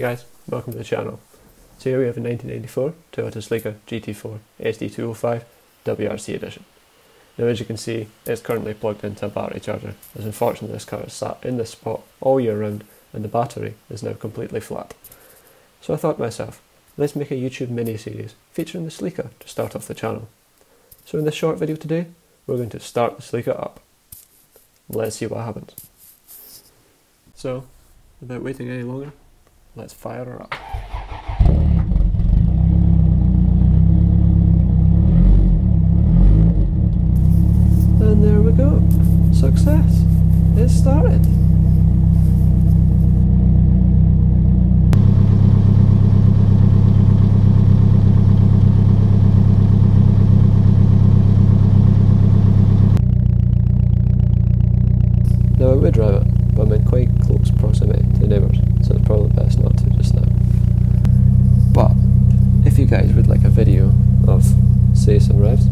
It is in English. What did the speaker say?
Hey guys, welcome to the channel. So here we have a 1994 Toyota Celica GT4 ST205 WRC edition. Now as you can see, it's currently plugged into a battery charger, as unfortunately this car is sat in this spot all year round and the battery is now completely flat. So I thought to myself, let's make a YouTube mini-series featuring the Celica to start off the channel. So in this short video today, we're going to start the Celica up. Let's see what happens. So, without waiting any longer, Let's fire her up. And there we go. Success. It started. Now I would drive it, but I'm in quite says arrives.